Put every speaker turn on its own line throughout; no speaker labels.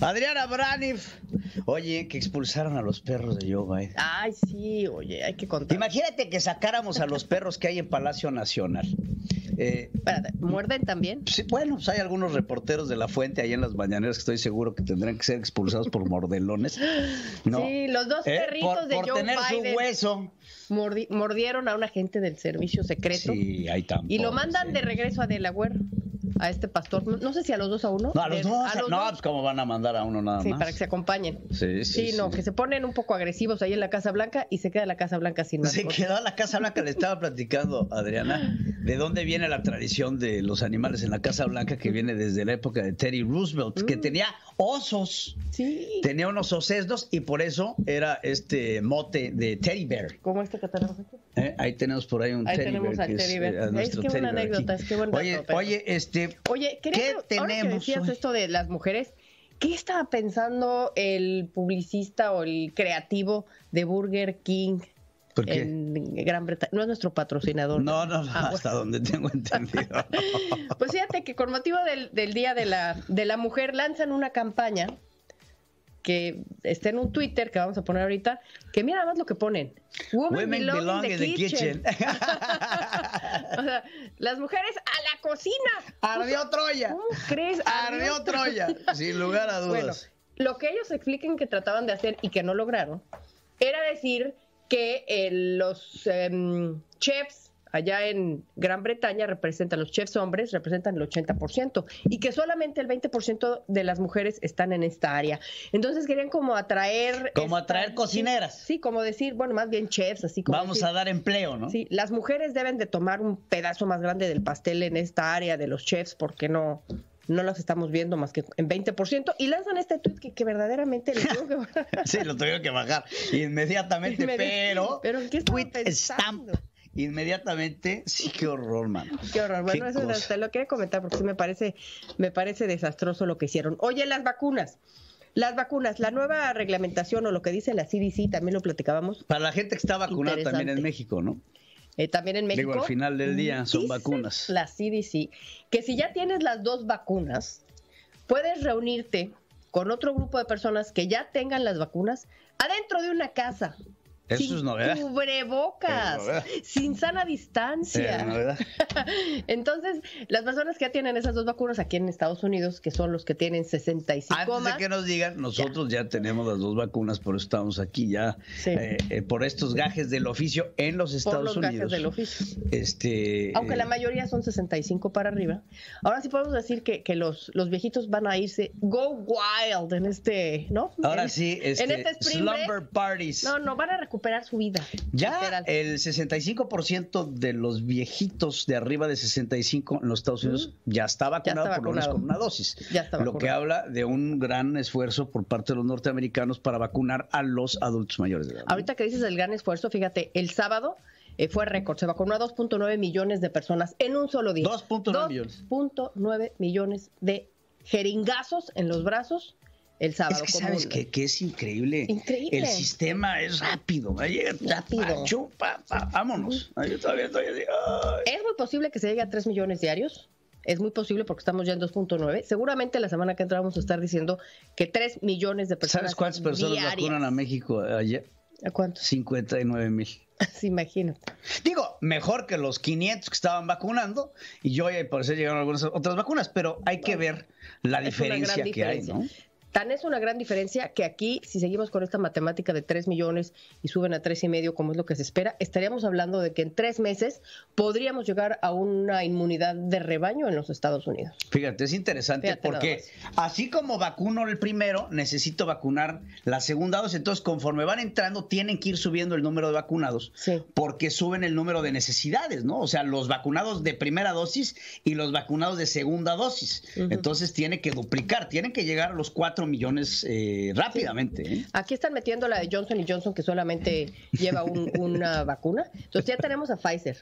Adriana Braniff. Oye, que expulsaron a los perros de Joe Biden.
Ay, sí, oye, hay que contar.
Imagínate que sacáramos a los perros que hay en Palacio Nacional.
Eh, Espérate, ¿muerden también?
Sí, bueno, pues hay algunos reporteros de la fuente ahí en las mañaneras que estoy seguro que tendrán que ser expulsados por mordelones.
No. Sí, los dos
¿Eh?
perritos
por,
de
por
Joe
tener
Biden
su hueso.
mordi- mordieron a un agente del servicio secreto
Sí, ahí tampoco.
y lo mandan
sí.
de regreso a Delaware, a este pastor. No, no sé si a los dos a uno.
No, a los
De-
dos.
a los
no,
dos.
pues cómo van a mandar a uno nada
Sí,
más.
para que se acompañen.
Sí, sí,
Sí, no,
sí.
que se ponen un poco agresivos ahí en la Casa Blanca y se queda la Casa Blanca sin
Se
mascotas.
quedó a la Casa Blanca, le estaba platicando Adriana, de dónde viene la tradición de los animales en la Casa Blanca, que viene desde la época de Teddy Roosevelt, que tenía osos,
Sí.
tenía unos osesnos y por eso era este mote de Teddy Bear.
¿Cómo este que tenemos aquí?
¿eh? Ahí tenemos por ahí un
Ahí
Teddy
tenemos
Bear.
al
que es,
Teddy Bear.
eh,
Es que buena anécdota, es que buen dato,
Oye,
pero-
oye, este,
Oye,
¿qué
ahora que
tenemos
decías
hoy?
esto de las mujeres, ¿qué estaba pensando el publicista o el creativo de Burger King. En Gran Bretaña? No es nuestro patrocinador.
No, no, no,
Ah,
hasta donde tengo entendido.
Pues fíjate que con motivo del, del Día de la, de la Mujer lanzan una campaña que está en un Twitter que vamos a poner ahorita, que mira nada más lo que ponen. Women,
Women belong in the kitchen.
O sea, las mujeres a la cocina.
Ardió Troya.
¿Cómo crees?
Ardió Troya, sin lugar a
Bueno,
dudas.
lo que ellos explican que trataban de hacer y que no lograron era decir que eh, los em, chefs allá en Gran Bretaña representan, los chefs hombres representan el 80% y que solamente el 20% de las mujeres están en esta área. Entonces querían como atraer...
Como
esta-
atraer cocineras.
Sí, como decir, bueno, más bien chefs, así como...
Vamos
decir,
a dar empleo, ¿no?
Sí, las mujeres deben de tomar un pedazo más grande del pastel en esta área de los chefs porque no no las estamos viendo más que en 20% y lanzan este tweet que, que verdaderamente les digo que
Sí, lo tuvieron que bajar inmediatamente,
Inmedi-
pero,
pero ¿en qué
tweet
pensando?
stamp inmediatamente, sí, qué horror, mano.
Qué horror. Bueno,
Qué
eso te lo quería comentar porque sí me parece, me parece desastroso lo que hicieron. Oye, las vacunas. Las vacunas, la nueva reglamentación o lo que dice la CDC, también lo platicábamos,
Para la gente que está vacunada también en. México, ¿no?
Eh, también en México.
Digo, al final del día son vacunas.
La CDC, que si ya tienes las dos vacunas, puedes reunirte con otro grupo de personas que ya tengan las vacunas adentro de una casa.
Eso
sin
es novedad.
Cubrebocas,
Es novedad.
sin sana distancia.
¿verdad?
Entonces, las personas que ya tienen esas dos vacunas aquí en Estados Unidos, que son los que tienen 65
Antes de
más,
que nos digan, nosotros ya. tenemos las dos vacunas, por eso estamos aquí ya,
Sí.
eh, eh, por estos gajes del oficio en los
por
Estados
los
Unidos.
gajes del oficio.
Este,
Aunque la
eh,
mayoría son 65 para arriba. Ahora sí podemos decir que, que los, los viejitos van a irse go wild en este, ¿no?
Ahora
En-
sí,
en
este,
este spring break.
slumber parties.
No, no, van a recuperar su vida.
Ya
literal.
el 65% de los viejitos de arriba de 65 en los Estados Unidos ya está vacunado
está
por lo menos con una dosis.
Ya está
lo que habla de un gran esfuerzo por parte de los norteamericanos para vacunar a los adultos mayores de edad. ¿no?
Ahorita que dices el gran esfuerzo, fíjate, el sábado eh, fue récord, se vacunó a 2.9 millones de personas en un solo día.
2.9 millones.
2.9 millones de jeringazos en los brazos el sábado.
Es que sabes que, que es increíble.
Increíble.
El sistema es rápido. Ahí,
Rápido.
pa, chupa, pa, vámonos. Ahí yo todavía estoy así. ay.
Es muy posible que se llegue a 3 millones diarios. Es muy posible porque estamos ya en 2.9. Seguramente la semana que entra vamos a estar diciendo que 3 millones de personas.
¿Sabes cuántas personas
diarias.
vacunan a México ayer?
¿A cuántos?
59 mil.
Sí, imagínate.
Digo, mejor que los 500 que estaban vacunando y yo al parecer llegaron algunas otras vacunas, pero hay que ver la
Es
diferencia que hay. ¿no?
Tan es una gran diferencia que aquí, si seguimos con esta matemática de 3 millones y suben a tres y medio, como es lo que se espera, estaríamos hablando de que en tres meses podríamos llegar a una inmunidad de rebaño en los Estados Unidos.
Fíjate, es interesante
Fíjate
porque así como vacuno el primero, necesito vacunar la segunda dosis. Entonces, conforme van entrando, tienen que ir subiendo el número de vacunados
Sí.
porque suben el número de necesidades, ¿no? O sea, los vacunados de primera dosis y los vacunados de segunda dosis. Entonces, tiene que duplicar, tienen que llegar a los 4 millones eh, rápidamente. ¿eh?
Aquí están metiendo la de Johnson y Johnson, que solamente lleva un- una vacuna. Entonces ya tenemos a Pfizer,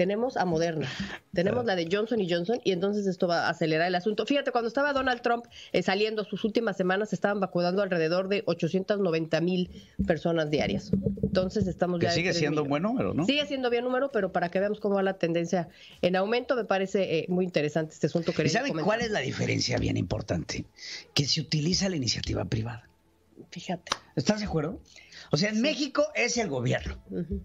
tenemos a Moderna, tenemos la de Johnson y Johnson, y entonces esto va a acelerar el asunto. Fíjate, cuando estaba Donald Trump eh, saliendo sus últimas semanas, estaban vacunando alrededor de 890 mil personas diarias. Entonces estamos
Que
ya.
sigue siendo
millones.
buen número, ¿no?
Sigue siendo bien número, pero para que veamos cómo va la tendencia en aumento, me parece eh, muy interesante este asunto.
¿Y
quería
saben
comentar.
cuál es la diferencia bien importante? Que se utiliza la iniciativa privada.
Fíjate.
¿Estás de acuerdo? O sea, en México es el gobierno,
Ujú.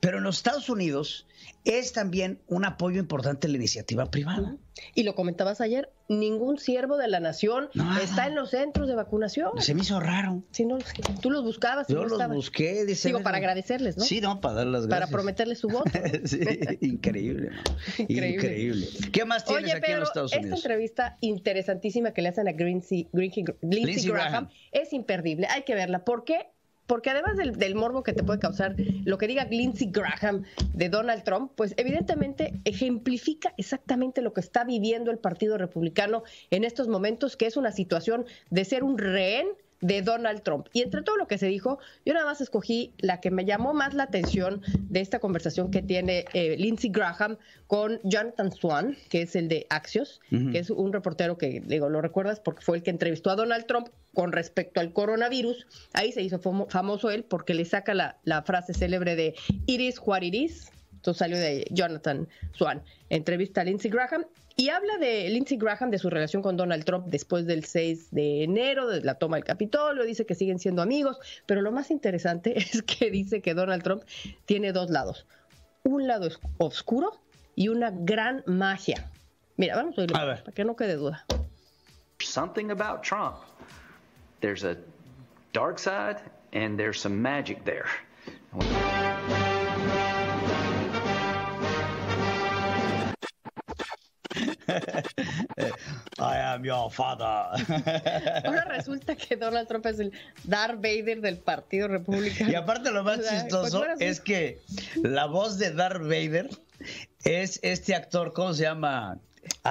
Pero en los Estados Unidos es también un apoyo importante a la iniciativa privada.
Y lo comentabas ayer, ningún siervo de la nación
Nada.
está en los centros de vacunación.
Se me hizo raro.
Si no, tú los buscabas
Yo
no
los
estaban.
busqué, dice.
Digo, para agradecerles, ¿no?
Sí, no, para dar las gracias.
Para prometerles su voto.
sí, increíble.
Increíble.
increíble. ¿Qué más tienes
Oye,
aquí en los Estados
esta
Unidos?
entrevista interesantísima que le hacen a Lindsey Lindsey Graham,
Graham.
es imperdible. Hay que verla. ¿Por qué? Porque además del, del morbo que te puede causar lo que diga Lindsey Graham de Donald Trump, pues evidentemente ejemplifica exactamente lo que está viviendo el Partido Republicano en estos momentos, que es una situación de ser un rehén de Donald Trump. Y entre todo lo que se dijo, yo nada más escogí la que me llamó más la atención de esta conversación que tiene eh, Lindsey Graham con Jonathan Swan, que es el de Axios, que es un reportero que, digo, lo recuerdas porque fue el que entrevistó a Donald Trump con respecto al coronavirus. Ahí se hizo famo- famoso él porque le saca la, la frase célebre de It is what it is. Entonces salió de Jonathan Swan. Entrevista a Lindsey Graham y habla de Lindsey Graham, de su relación con Donald Trump después del 6 de enero, de la toma del Capitolio, dice que siguen siendo amigos, pero lo más interesante es que dice que Donald Trump tiene dos lados, un lado es- oscuro y una gran magia. Mira, vamos a oírlo,
A ver.
para que no quede duda.
something about Trump. There's a dark side and there's some magic there.
I am your father.
Ahora resulta que Donald Trump es el Darth Vader del Partido Republicano.
Y aparte lo más
O sea,
chistoso
pues, sí.
es que la voz de Darth Vader es este actor, ¿cómo se llama?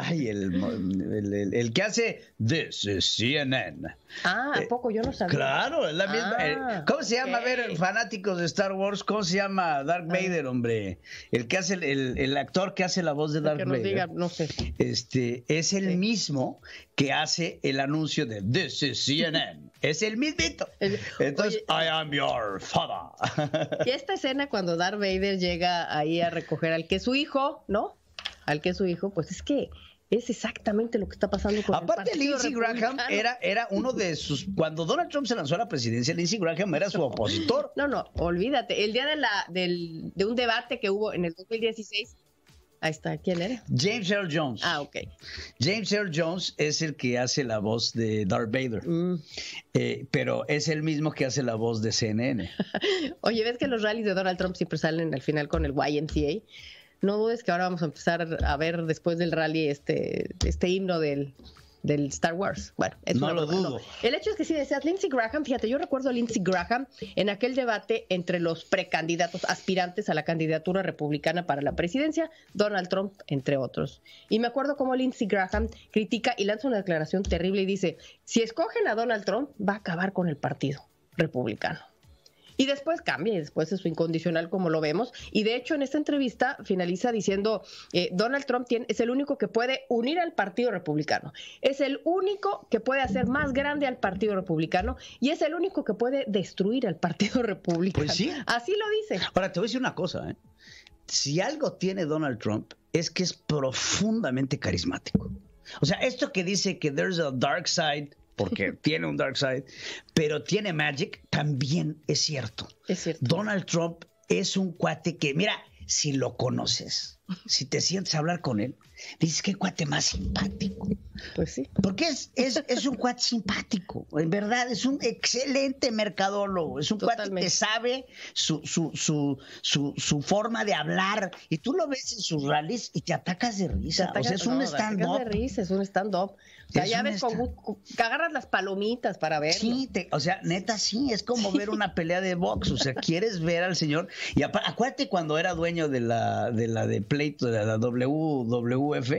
Ay, el, el, el- el que hace This is CNN.
Ah, ¿a poco? Yo no sabía.
Claro, es la misma.
Ah,
eh, ¿Cómo se llama? A ver, fanáticos de Star Wars, ¿cómo se llama Darth Vader, hombre? El que hace el, actor que hace la voz de Darth
que
Vader.
diga, no sé.
Este es el
Sí.
mismo que hace el anuncio de This is CNN. es el mismito. Entonces,
oye-
I am your father.
Y esta escena cuando Darth Vader llega ahí a recoger al que es su hijo, ¿no? Al que es su hijo, pues es que es exactamente lo que está pasando con el
Aparte, Lindsey Graham era, era uno de sus. Cuando Donald Trump se lanzó a la presidencia, Lindsey Graham era su opositor.
No, no, olvídate. El día de, la, del, de un debate que hubo en el 2016, ahí está, ¿quién era?
James Earl Jones.
Ah, ok.
James Earl Jones es el que hace la voz de Darth Vader,
Mm.
eh, pero es el mismo que hace la voz de CNN.
Oye, ¿ves que los rallies de Donald Trump siempre salen al final con el YMCA? No dudes que ahora vamos a empezar a ver después del rally este, este himno del, del Star Wars. Bueno, es
No lo dudo.
El hecho es que sí decías Lindsey Graham, fíjate, yo recuerdo a Lindsey Graham en aquel debate entre los precandidatos aspirantes a la candidatura republicana para la presidencia, Donald Trump, entre otros. Y me acuerdo cómo Lindsey Graham critica y lanza una declaración terrible y dice, si escogen a Donald Trump, va a acabar con el partido republicano. Y después cambia y después es su incondicional como lo vemos. Y de hecho en esta entrevista finaliza diciendo, eh, Donald Trump tiene, es el único que puede unir al Partido Republicano. Es el único que puede hacer más grande al Partido Republicano y es el único que puede destruir al Partido Republicano.
Pues sí.
Así lo dice.
Ahora, te voy a decir una cosa, ¿eh? Si algo tiene Donald Trump es que es profundamente carismático. O sea, esto que dice que there's a dark side, porque tiene un dark side, pero tiene magic, también es cierto.
Es cierto.
Donald Trump es un cuate que, mira, si lo conoces, si te sientes a hablar con él, dices que cuate más simpático.
Pues sí.
Porque es, es, es un cuate simpático, en verdad, es un excelente mercadólogo, es un cuate que sabe su, su, su, su, su forma de hablar y tú lo ves en sus rallies y te atacas de risa. o sea, es
no,
un
de
stand-up.
es un stand-up. O sea,
Es
ya ves con que agarras las palomitas para verlo.
Sí, te- o sea, neta, sí, es como ver una pelea de box. O sea, quieres ver al señor. Y acuérdate cuando era dueño de la de la de pleito, de la WWF.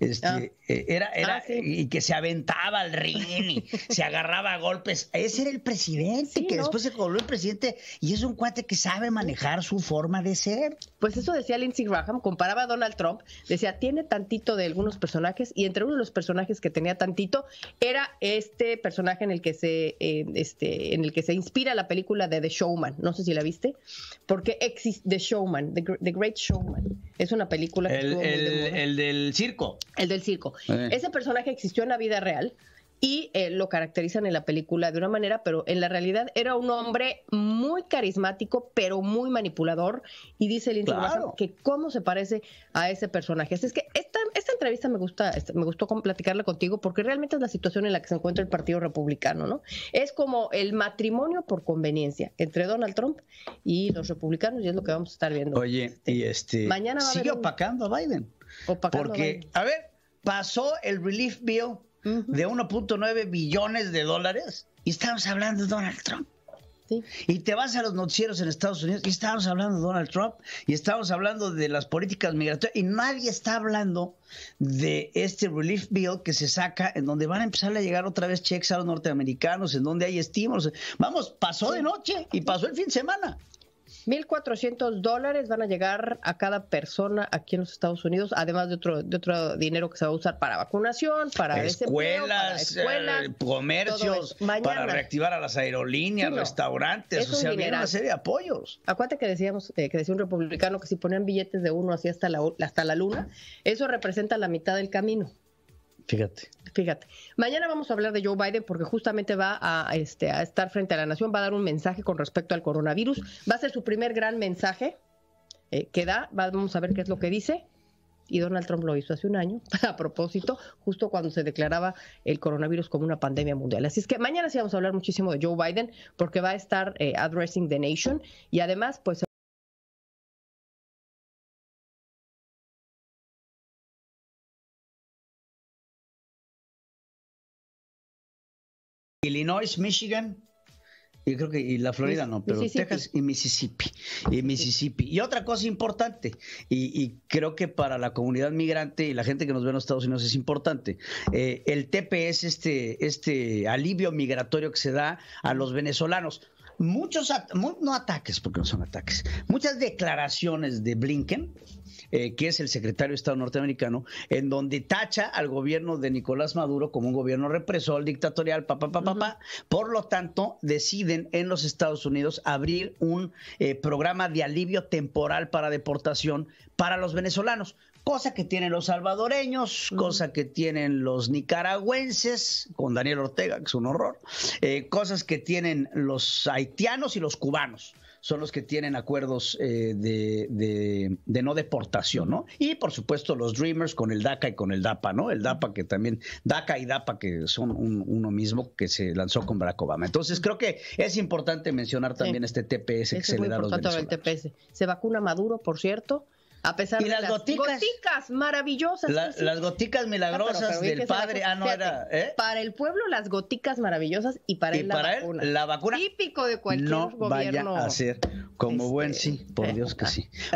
Este,
Ah.
Eh, era, era, ah, y que se aventaba al ring y se agarraba a golpes. Ese era el presidente, que después se volvió el presidente y es un cuate que sabe manejar su forma de ser.
Pues eso decía Lindsey Graham, comparaba a Donald Trump, decía, tiene tantito de algunos personajes y entre uno de los personajes que tenía tantito era este personaje en el que se, eh, este, en el que se inspira la película de The Showman. No sé si la viste, porque existe The Showman, The, Great Showman. Es una película
que el, el del circo.
El del circo. Eh. Ese personaje existió en la vida real y eh, lo caracterizan en la película de una manera, pero en la realidad era un hombre muy carismático, pero muy manipulador. Y dice Lindsay claro. que cómo se parece a ese personaje. Así es que esta, esta entrevista me gusta, este, me gustó platicarla contigo porque realmente es la situación en la que se encuentra el Partido Republicano, ¿no? Es como el matrimonio por conveniencia entre Donald Trump y los republicanos y es lo que vamos a estar viendo.
Oye, y este mañana sigue opacando a Biden. porque, a ver, pasó el relief bill de 1.9 billones de dólares y estamos hablando de Donald Trump. Y te vas a los noticieros en Estados Unidos y estamos hablando de Donald Trump y estamos hablando de las políticas migratorias y nadie está hablando de este relief bill que se saca en donde van a empezar a llegar otra vez cheques a los norteamericanos, en donde hay estímulos. Vamos, pasó de noche y pasó el fin de semana.
1.400 dólares van a llegar a cada persona aquí en los Estados Unidos, además de otro, de otro dinero que se va a usar para vacunación, para
escuelas, para eh, comercios, para reactivar a las aerolíneas, restaurantes, o sea, viene una serie de apoyos.
Acuérdate que decíamos, eh, que decía un republicano que si ponían billetes de uno así hasta la, hasta la luna, eso representa la mitad del camino.
Fíjate.
Fíjate. Mañana vamos a hablar de Joe Biden porque justamente va a, este, a estar frente a la nación, va a dar un mensaje con respecto al coronavirus. Va a ser su primer gran mensaje eh, que da. Vamos a ver qué es lo que dice. Y Donald Trump lo hizo hace un año, a propósito, justo cuando se declaraba el coronavirus como una pandemia mundial. Así es que mañana sí vamos a hablar muchísimo de Joe Biden porque va a estar eh, addressing the nation y además, pues
Illinois, Michigan, y creo que y la Florida no, pero Texas y Mississippi. Y Mississippi. Y otra cosa importante, y, creo que para la comunidad migrante y la gente que nos ve en los Estados Unidos es importante, eh, el TPS, este, este alivio migratorio que se da a los venezolanos. Muchos, no ataques, porque no son ataques, muchas declaraciones de Blinken eh, que es el secretario de Estado norteamericano, en donde tacha al gobierno de Nicolás Maduro como un gobierno represor, dictatorial, papá, papá, papá. Por lo tanto, deciden en los Estados Unidos abrir un eh, programa de alivio temporal para deportación para los venezolanos cosa que tienen los salvadoreños, cosa que tienen los nicaragüenses, con Daniel Ortega, que es un horror, eh, cosas que tienen los haitianos y los cubanos son los que tienen acuerdos eh, de, no deportación, ¿no? Y por supuesto los Dreamers con el DACA y con el DAPA, ¿no? El DAPA que también, DACA y DAPA que son uno mismo que se lanzó con Barack Obama. Entonces creo que es importante mencionar también este TPS que se le da a los venezolanos. El TPS.
Se vacuna Maduro, por cierto. A pesar de las, goticas, maravillosas.
Las goticas milagrosas del padre. Ah, no era. ¿eh?
Para el pueblo, las goticas maravillosas y para él la vacuna.
la vacuna.
Típico de cualquier
no
gobierno.
vaya a ser como buen este, sí, por Dios que sí.